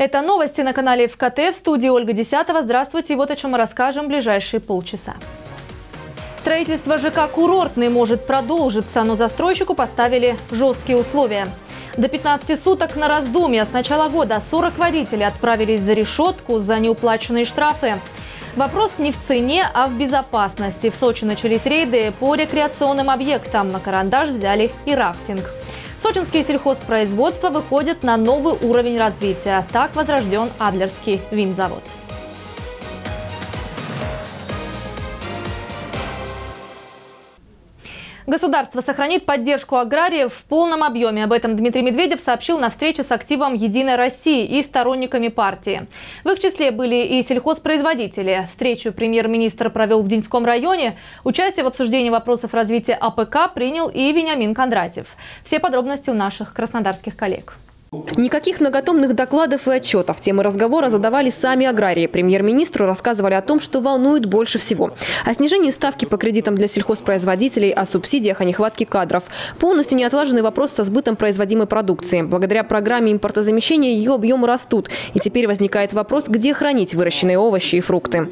Это новости на канале ФКТ в студии Ольга Десятого. Здравствуйте. И вот о чем мы расскажем в ближайшие полчаса. Строительство ЖК «Курортный» может продолжиться, но застройщику поставили жесткие условия. До 15 суток на раздумье. С начала года 40 водителей отправились за решетку за неуплаченные штрафы. Вопрос не в цене, а в безопасности. В Сочи начались рейды по рекреационным объектам. На карандаш взяли и рафтинг. Сочинские сельхозпроизводства выходят на новый уровень развития. Так возрожден Адлерский винзавод. Государство сохранит поддержку аграриев в полном объеме. Об этом Дмитрий Медведев сообщил на встрече с активом «Единой России» и сторонниками партии. В их числе были и сельхозпроизводители. Встречу премьер-министр провел в Деньском районе. Участие в обсуждении вопросов развития АПК принял и Вениамин Кондратьев. Все подробности у наших краснодарских коллег. Никаких многотомных докладов и отчетов. Темы разговора задавали сами аграрии. Премьер-министру рассказывали о том, что волнует больше всего. О снижении ставки по кредитам для сельхозпроизводителей, о субсидиях, о нехватке кадров. Полностью неотлаженный вопрос со сбытом производимой продукции. Благодаря программе импортозамещения ее объемы растут. И теперь возникает вопрос, где хранить выращенные овощи и фрукты.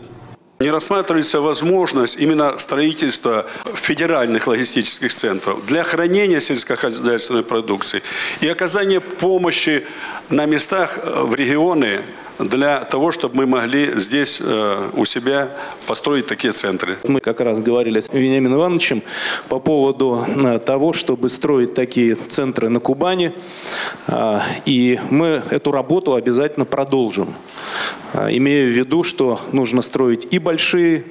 Не рассматривается возможность именно строительства федеральных логистических центров для хранения сельскохозяйственной продукции и оказания помощи на местах э, в регионы для того, чтобы мы могли здесь э, у себя построить такие центры. Мы как раз говорили с Вениамином Ивановичем по поводу э, того, чтобы строить такие центры на Кубани. Э, и мы эту работу обязательно продолжим, э, имея в виду, что нужно строить и большие,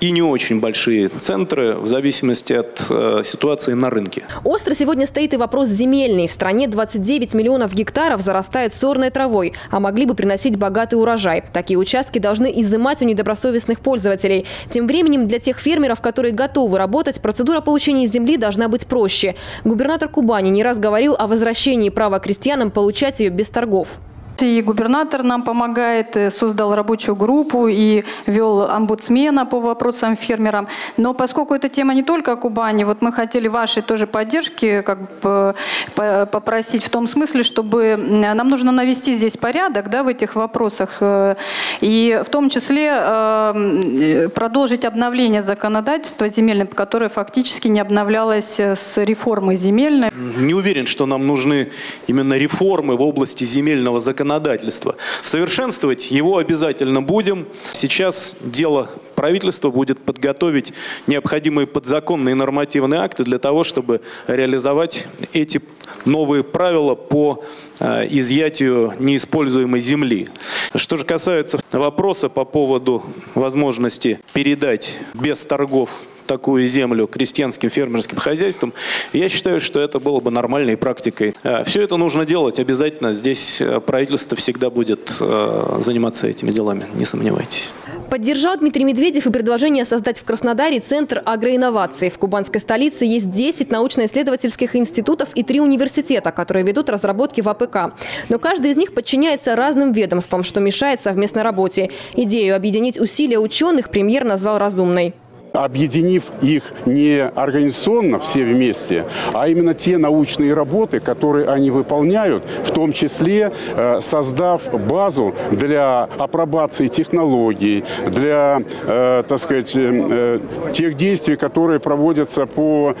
и не очень большие центры в зависимости от э, ситуации на рынке. Остро сегодня стоит и вопрос земельный. В стране 29 миллионов гектаров зарастают сорной травой, а могли бы приносить богатство богатый урожай. Такие участки должны изымать у недобросовестных пользователей. Тем временем для тех фермеров, которые готовы работать, процедура получения земли должна быть проще. Губернатор Кубани не раз говорил о возвращении права крестьянам получать ее без торгов. И губернатор нам помогает, э, создал рабочую группу и вел омбудсмена по вопросам фермерам. Но поскольку эта тема не только о Кубани, вот мы хотели вашей тоже поддержки как бы, попросить в том смысле, чтобы нам нужно навести здесь порядок да, в этих вопросах. Э, и в том числе э, продолжить обновление законодательства земельного, которое фактически не обновлялось с реформой земельной. Не уверен, что нам нужны именно реформы в области земельного законодательства законодательства. Совершенствовать его обязательно будем. Сейчас дело правительства будет подготовить необходимые подзаконные нормативные акты для того, чтобы реализовать эти новые правила по э, изъятию неиспользуемой земли. Что же касается вопроса по поводу возможности передать без торгов такую землю крестьянским фермерским хозяйствам, я считаю, что это было бы нормальной практикой. Э, Все это нужно делать обязательно. Здесь э, правительство всегда будет э, заниматься этими делами, не сомневайтесь. Поддержал Дмитрий Медведев и предложение создать в Краснодаре Центр агроинноваций. В кубанской столице есть 10 научно-исследовательских институтов и 3 университета, которые ведут разработки в АПК. Но каждый из них подчиняется разным ведомствам, что мешает совместной работе. Идею объединить усилия ученых премьер назвал разумной объединив их не организационно все вместе, а именно те научные работы, которые они выполняют, в том числе э, создав базу для апробации технологий, для, э, так сказать, э, тех действий, которые проводятся по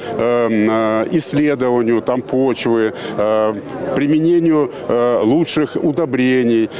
исследованию там, почвы, применению лучших удобрений,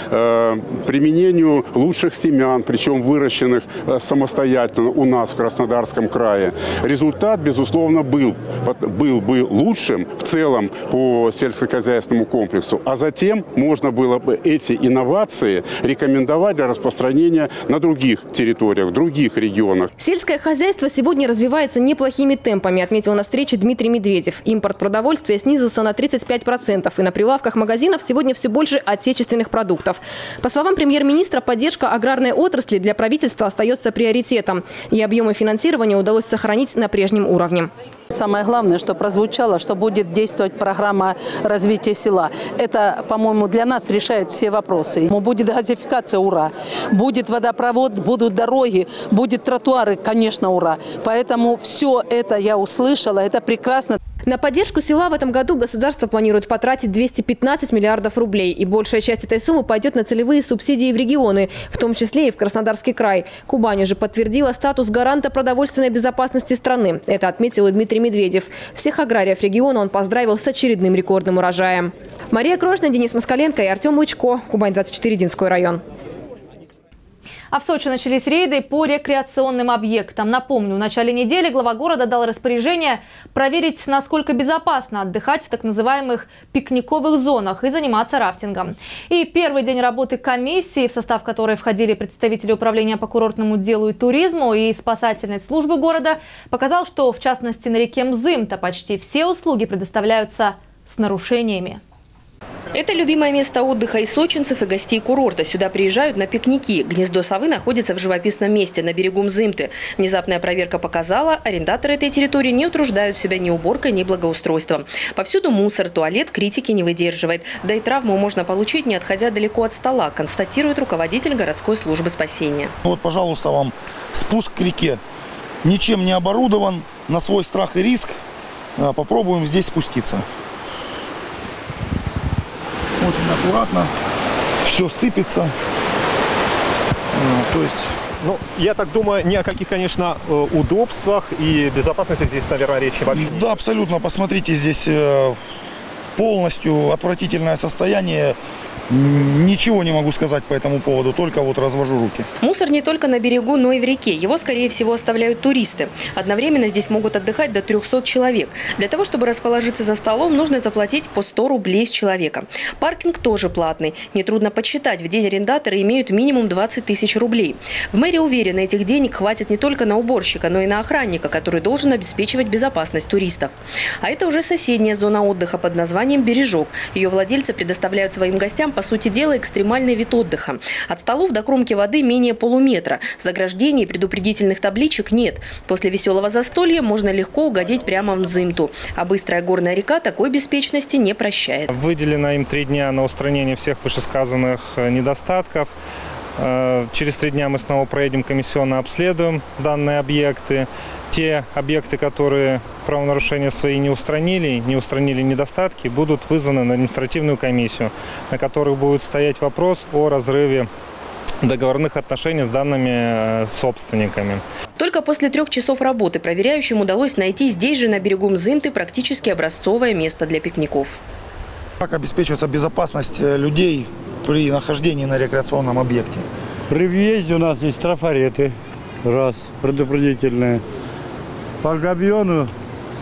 применению лучших семян, причем выращенных самостоятельно у нас в Краснодаре Краснодарском крае. Результат, безусловно, был, был бы лучшим в целом по сельскохозяйственному комплексу. А затем можно было бы эти инновации рекомендовать для распространения на других территориях, в других регионах. Сельское хозяйство сегодня развивается неплохими темпами, отметил на встрече Дмитрий Медведев. Импорт продовольствия снизился на 35%, и на прилавках магазинов сегодня все больше отечественных продуктов. По словам премьер-министра, поддержка аграрной отрасли для правительства остается приоритетом. И объемы финансирования финансирования удалось сохранить на прежнем уровне. Самое главное, что прозвучало, что будет действовать программа развития села. Это, по-моему, для нас решает все вопросы. Будет газификация, ура. Будет водопровод, будут дороги, будет тротуары, конечно, ура. Поэтому все это я услышала, это прекрасно. На поддержку села в этом году государство планирует потратить 215 миллиардов рублей. И большая часть этой суммы пойдет на целевые субсидии в регионы, в том числе и в Краснодарский край. Кубань уже подтвердила статус гаранта продовольственной безопасности страны. Это отметил и Дмитрий Медведев. Всех аграриев региона он поздравил с очередным рекордным урожаем. Мария Крошна, Денис Москаленко и Артем Лычко. Кубань-24, Динской район. А в Сочи начались рейды по рекреационным объектам. Напомню, в начале недели глава города дал распоряжение проверить, насколько безопасно отдыхать в так называемых пикниковых зонах и заниматься рафтингом. И первый день работы комиссии, в состав которой входили представители управления по курортному делу и туризму и спасательной службы города, показал, что в частности на реке Мзымта почти все услуги предоставляются с нарушениями. Это любимое место отдыха и сочинцев, и гостей курорта. Сюда приезжают на пикники. Гнездо совы находится в живописном месте, на берегу Мзымты. Внезапная проверка показала, арендаторы этой территории не утруждают себя ни уборкой, ни благоустройством. Повсюду мусор, туалет критики не выдерживает. Да и травму можно получить, не отходя далеко от стола, констатирует руководитель городской службы спасения. Вот, пожалуйста, вам спуск к реке. Ничем не оборудован, на свой страх и риск. А, попробуем здесь спуститься очень аккуратно, все сыпется. То есть ну, я так думаю, ни о каких, конечно, э, удобствах и безопасности здесь, наверное, речи вообще Да, абсолютно. Посмотрите, здесь э, полностью отвратительное состояние. Ничего не могу сказать по этому поводу, только вот развожу руки. Мусор не только на берегу, но и в реке. Его, скорее всего, оставляют туристы. Одновременно здесь могут отдыхать до 300 человек. Для того, чтобы расположиться за столом, нужно заплатить по 100 рублей с человека. Паркинг тоже платный. Нетрудно подсчитать, в день арендаторы имеют минимум 20 тысяч рублей. В мэрии уверены, этих денег хватит не только на уборщика, но и на охранника, который должен обеспечивать безопасность туристов. А это уже соседняя зона отдыха под названием «Бережок». Ее владельцы предоставляют своим гостям по сути дела, экстремальный вид отдыха. От столов до кромки воды менее полуметра. Заграждений предупредительных табличек нет. После веселого застолья можно легко угодить прямо в Мзымту. А быстрая горная река такой беспечности не прощает. Выделено им три дня на устранение всех вышесказанных э, недостатков. Э, через три дня мы снова проедем комиссионно обследуем данные объекты. Те объекты, которые правонарушения свои не устранили, не устранили недостатки, будут вызваны на административную комиссию, на которых будет стоять вопрос о разрыве договорных отношений с данными э, собственниками. Только после трех часов работы проверяющим удалось найти здесь же на берегу Мзымты практически образцовое место для пикников. Как обеспечивается безопасность э, людей при нахождении на рекреационном объекте? При въезде у нас есть трафареты, раз, предупредительные. По габиону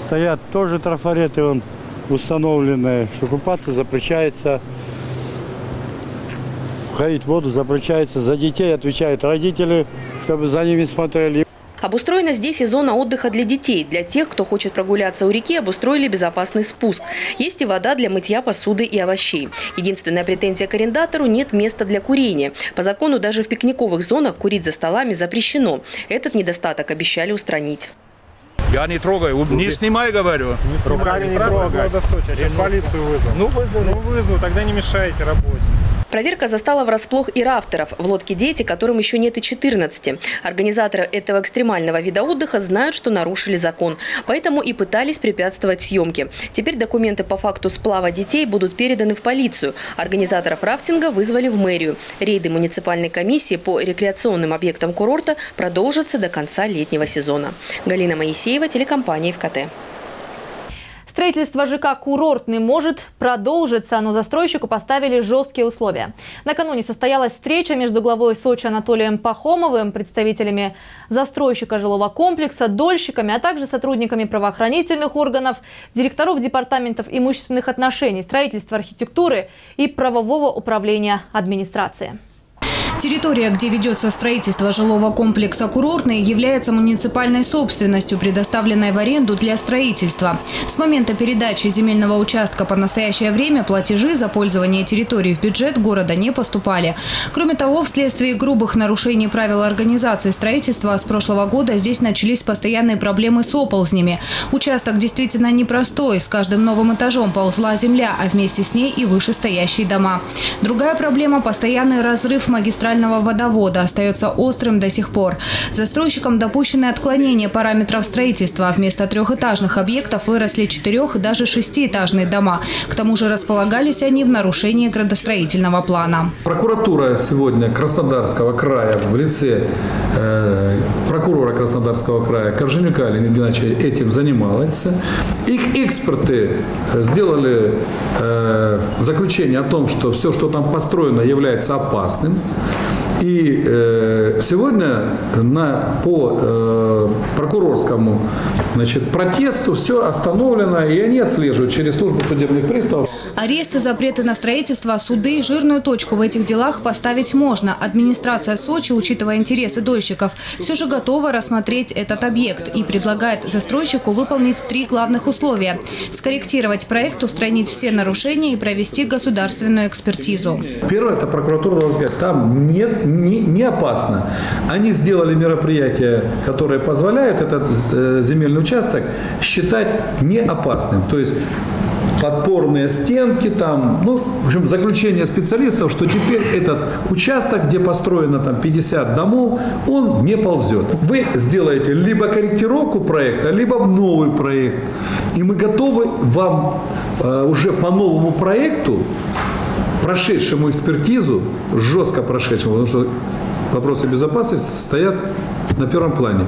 стоят тоже трафареты он, установленные, что купаться запрещается, входить в воду запрещается. За детей отвечают родители, чтобы за ними смотрели. Обустроена здесь и зона отдыха для детей. Для тех, кто хочет прогуляться у реки, обустроили безопасный спуск. Есть и вода для мытья посуды и овощей. Единственная претензия к арендатору – нет места для курения. По закону даже в пикниковых зонах курить за столами запрещено. Этот недостаток обещали устранить. Я не трогаю, не снимай, говорю. Не снимай, Руками не трогай. Сейчас полицию вызову. Ну, вызову. Ну, вызову, тогда не мешайте работе. Проверка застала врасплох и рафтеров. В лодке дети, которым еще нет и 14. Организаторы этого экстремального вида отдыха знают, что нарушили закон. Поэтому и пытались препятствовать съемке. Теперь документы по факту сплава детей будут переданы в полицию. Организаторов рафтинга вызвали в мэрию. Рейды муниципальной комиссии по рекреационным объектам курорта продолжатся до конца летнего сезона. Галина Моисеева, телекомпания ВКТ. Строительство ЖК «Курортный» может продолжиться, но застройщику поставили жесткие условия. Накануне состоялась встреча между главой Сочи Анатолием Пахомовым, представителями застройщика жилого комплекса, дольщиками, а также сотрудниками правоохранительных органов, директоров департаментов имущественных отношений, строительства архитектуры и правового управления администрации. Территория, где ведется строительство жилого комплекса «Курортный», является муниципальной собственностью, предоставленной в аренду для строительства. С момента передачи земельного участка по настоящее время платежи за пользование территории в бюджет города не поступали. Кроме того, вследствие грубых нарушений правил организации строительства с прошлого года здесь начались постоянные проблемы с оползнями. Участок действительно непростой. С каждым новым этажом ползла земля, а вместе с ней и вышестоящие дома. Другая проблема – постоянный разрыв магистрального центрального водовода остается острым до сих пор. Застройщикам допущены отклонения параметров строительства. Вместо трехэтажных объектов выросли четырех и даже шестиэтажные дома. К тому же располагались они в нарушении градостроительного плана. Прокуратура сегодня Краснодарского края в лице э, прокурора Краснодарского края Корженюка Леонида Геннадьевича этим занималась. Их эксперты сделали э, заключение о том, что все, что там построено, является опасным. И э, сегодня на, по э, прокурорскому значит, протесту все остановлено, и они отслеживают через службу судебных приставов. Аресты, запреты на строительство, суды, жирную точку в этих делах поставить можно. Администрация Сочи, учитывая интересы дольщиков, все же готова рассмотреть этот объект и предлагает застройщику выполнить три главных условия. Скорректировать проект, устранить все нарушения и провести государственную экспертизу. Первое, это прокуратура сказать, там нет, не, не опасно. Они сделали мероприятие, которое позволяет этот э, земельный участок считать не опасным. То есть подпорные стенки там, ну, в общем, заключение специалистов, что теперь этот участок, где построено там 50 домов, он не ползет. Вы сделаете либо корректировку проекта, либо новый проект. И мы готовы вам э, уже по новому проекту, прошедшему экспертизу, жестко прошедшему, потому что вопросы безопасности стоят на первом плане.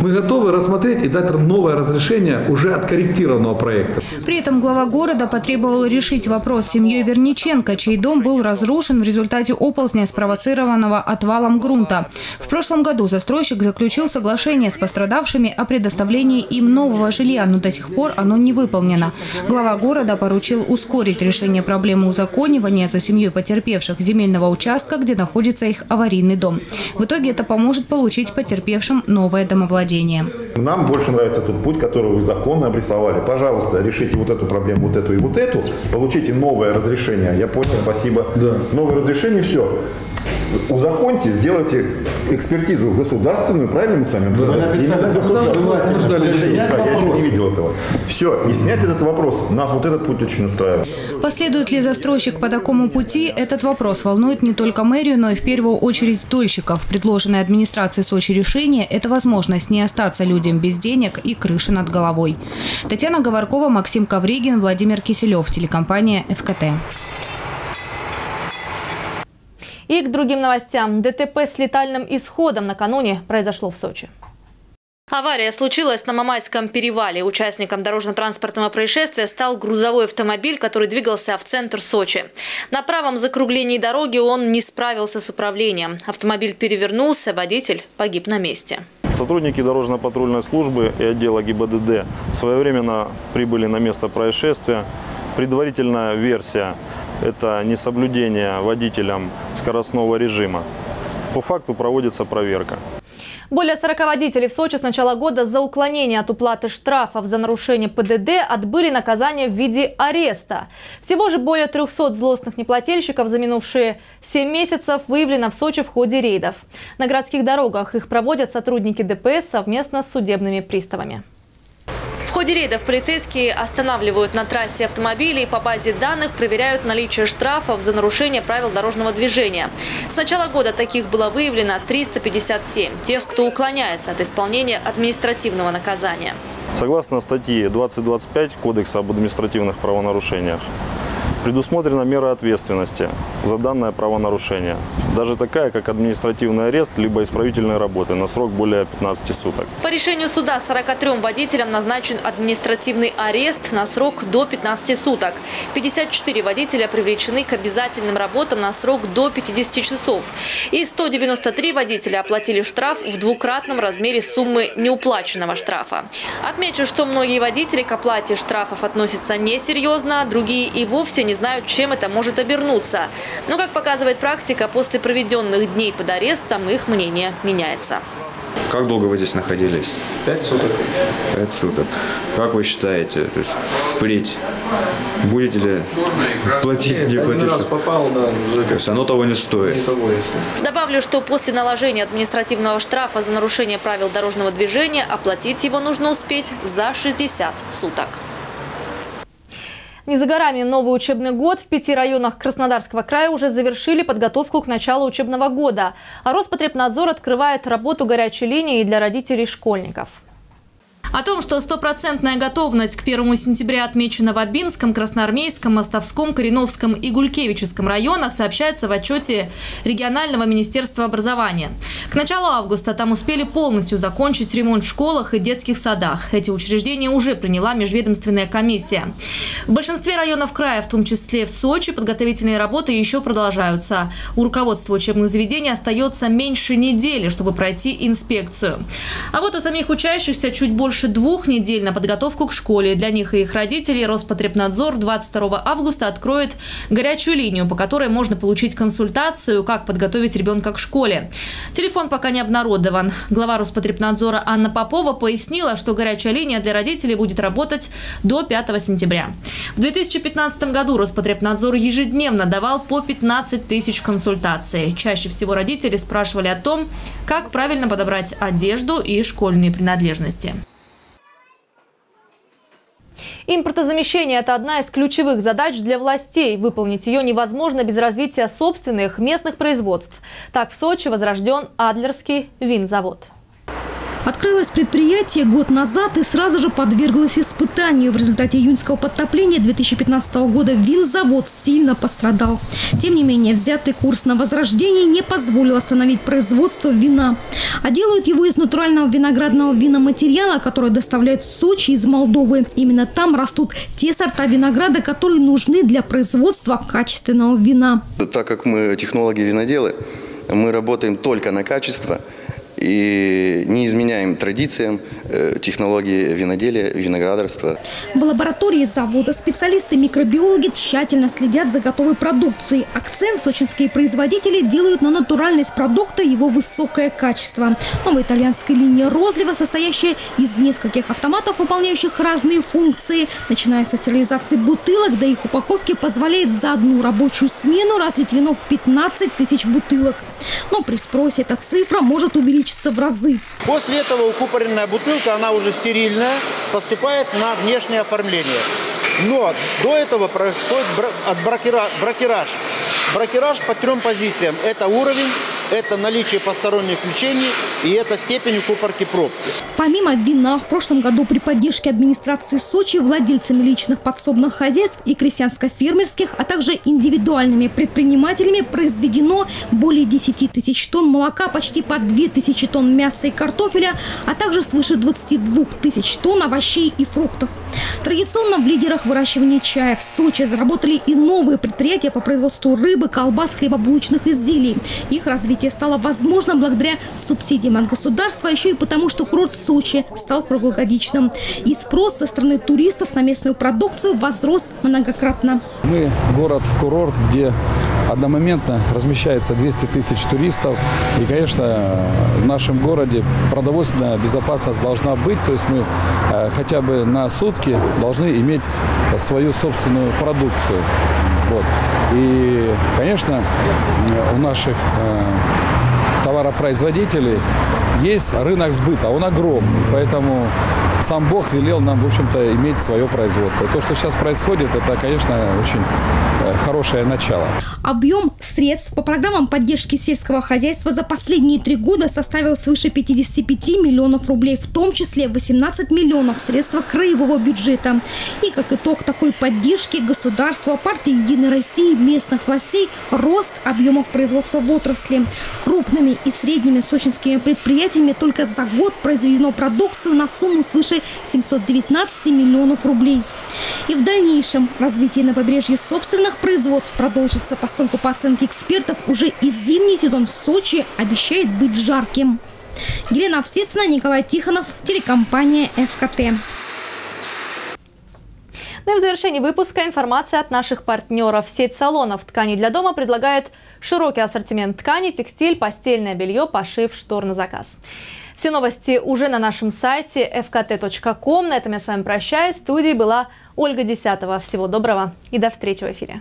Мы готовы рассмотреть и дать новое разрешение уже откорректированного проекта. При этом глава города потребовал решить вопрос с семьей Верниченко, чей дом был разрушен в результате оползня, спровоцированного отвалом грунта. В прошлом году застройщик заключил соглашение с пострадавшими о предоставлении им нового жилья, но до сих пор оно не выполнено. Глава города поручил ускорить решение проблемы узаконивания за семьей потерпевших земельного участка, где находится их аварийный дом. В итоге это поможет получить потерпевшим новое домовладение владения. Нам больше нравится тот путь, который вы законно обрисовали. Пожалуйста, решите вот эту проблему, вот эту и вот эту, получите новое разрешение. Я понял, спасибо. Да. Новое разрешение, все узаконьте, сделайте экспертизу государственную, правильно мы с вами Да, написали, государственную. Я еще не видел этого. Все, и снять этот вопрос, нас вот этот путь очень устраивает. Последует ли застройщик по такому пути, этот вопрос волнует не только мэрию, но и в первую очередь дольщиков. Предложенное администрацией Сочи решение – это возможность не остаться людям без денег и крыши над головой. Татьяна Говоркова, Максим Ковригин, Владимир Киселев, телекомпания «ФКТ». И к другим новостям. ДТП с летальным исходом накануне произошло в Сочи. Авария случилась на Мамайском перевале. Участником дорожно-транспортного происшествия стал грузовой автомобиль, который двигался в центр Сочи. На правом закруглении дороги он не справился с управлением. Автомобиль перевернулся, водитель погиб на месте. Сотрудники дорожно-патрульной службы и отдела ГИБДД своевременно прибыли на место происшествия. Предварительная версия это несоблюдение водителям скоростного режима. По факту проводится проверка. Более 40 водителей в Сочи с начала года за уклонение от уплаты штрафов за нарушение ПДД отбыли наказание в виде ареста. Всего же более 300 злостных неплательщиков за минувшие 7 месяцев выявлено в Сочи в ходе рейдов. На городских дорогах их проводят сотрудники ДПС совместно с судебными приставами. В ходе рейдов полицейские останавливают на трассе автомобили и по базе данных проверяют наличие штрафов за нарушение правил дорожного движения. С начала года таких было выявлено 357 тех, кто уклоняется от исполнения административного наказания. Согласно статье 2025 Кодекса об административных правонарушениях, Предусмотрена мера ответственности за данное правонарушение. Даже такая, как административный арест, либо исправительные работы на срок более 15 суток. По решению суда 43 водителям назначен административный арест на срок до 15 суток. 54 водителя привлечены к обязательным работам на срок до 50 часов. И 193 водителя оплатили штраф в двукратном размере суммы неуплаченного штрафа. Отмечу, что многие водители к оплате штрафов относятся несерьезно, другие и вовсе не знают, чем это может обернуться. Но, как показывает практика, после проведенных дней под арестом их мнение меняется. Как долго вы здесь находились? Пять суток. Пять суток. Как вы считаете, то есть впредь будете ли платить, Нет, не платить? раз попал, да, уже То есть оно того не стоит? Не того, если. Добавлю, что после наложения административного штрафа за нарушение правил дорожного движения оплатить его нужно успеть за 60 суток. Не за горами новый учебный год. В пяти районах Краснодарского края уже завершили подготовку к началу учебного года. А Роспотребнадзор открывает работу горячей линии для родителей школьников. О том, что стопроцентная готовность к 1 сентября отмечена в Абинском, Красноармейском, Мостовском, Кореновском и Гулькевичском районах, сообщается в отчете регионального министерства образования. К началу августа там успели полностью закончить ремонт в школах и детских садах. Эти учреждения уже приняла межведомственная комиссия. В большинстве районов края, в том числе в Сочи, подготовительные работы еще продолжаются. У руководства учебных заведений остается меньше недели, чтобы пройти инспекцию. А вот у самих учащихся чуть больше больше двух недель на подготовку к школе. Для них и их родителей Роспотребнадзор 22 августа откроет горячую линию, по которой можно получить консультацию, как подготовить ребенка к школе. Телефон пока не обнародован. Глава Роспотребнадзора Анна Попова пояснила, что горячая линия для родителей будет работать до 5 сентября. В 2015 году Роспотребнадзор ежедневно давал по 15 тысяч консультаций. Чаще всего родители спрашивали о том, как правильно подобрать одежду и школьные принадлежности. Импортозамещение – это одна из ключевых задач для властей. Выполнить ее невозможно без развития собственных местных производств. Так в Сочи возрожден Адлерский винзавод. Открылось предприятие год назад и сразу же подверглось испытанию. В результате июньского подтопления 2015 года винзавод сильно пострадал. Тем не менее, взятый курс на возрождение не позволил остановить производство вина. А делают его из натурального виноградного виноматериала, который доставляют в Сочи из Молдовы. Именно там растут те сорта винограда, которые нужны для производства качественного вина. Так как мы технологи-виноделы, мы работаем только на качество – и не изменяем традициям, э, технологии виноделия, виноградарства. В лаборатории завода специалисты-микробиологи тщательно следят за готовой продукцией. Акцент сочинские производители делают на натуральность продукта и его высокое качество. Новая итальянская линия розлива, состоящая из нескольких автоматов, выполняющих разные функции, начиная со стерилизации бутылок до их упаковки, позволяет за одну рабочую смену разлить вино в 15 тысяч бутылок. Но при спросе эта цифра может увеличиться увеличится в разы. После этого укупоренная бутылка, она уже стерильная, поступает на внешнее оформление. Но до этого происходит бракераж. Бракераж по трем позициям. Это уровень, это наличие посторонних включений и это степень укупорки пробки. Помимо вина, в прошлом году при поддержке администрации Сочи владельцами личных подсобных хозяйств и крестьянско-фермерских, а также индивидуальными предпринимателями произведено более 10 тысяч тонн молока, почти по 2 тысячи тонн мяса и картофеля, а также свыше 22 тысяч тонн овощей и фруктов. Традиционно в лидерах выращивания чая в Сочи заработали и новые предприятия по производству рыбы, колбас, хлебобулочных изделий. Их развитие стало возможно благодаря субсидиям от государства, а еще и потому, что курорт Сочи стал круглогодичным. И спрос со стороны туристов на местную продукцию возрос многократно. Мы город-курорт, где одномоментно размещается 200 тысяч туристов. И, конечно, в нашем городе продовольственная безопасность должна быть. То есть мы э, хотя бы на сутки должны иметь свою собственную продукцию. Вот. И, конечно, у наших э, товаропроизводителей есть рынок сбыта, он огромный, поэтому сам Бог велел нам, в общем-то, иметь свое производство. И то, что сейчас происходит, это, конечно, очень э, хорошее начало. Объем средств по программам поддержки сельского хозяйства за последние три года составил свыше 55 миллионов рублей, в том числе 18 миллионов средств краевого бюджета. И как итог такой поддержки государства, партии «Единой России», местных властей – рост объемов производства в отрасли. Крупными и средними сочинскими предприятиями только за год произведено продукцию на сумму свыше 719 миллионов рублей. И в дальнейшем развитие на побережье собственных производств продолжится, поскольку по оценке экспертов уже и зимний сезон в Сочи обещает быть жарким. Елена Овсецина, Николай Тихонов, телекомпания ФКТ. Ну и в завершении выпуска информация от наших партнеров. Сеть салонов тканей для дома предлагает широкий ассортимент тканей, текстиль, постельное белье, пошив, штор на заказ. Все новости уже на нашем сайте fkt.com. На этом я с вами прощаюсь. В студии была Ольга Десятого. Всего доброго и до встречи в эфире.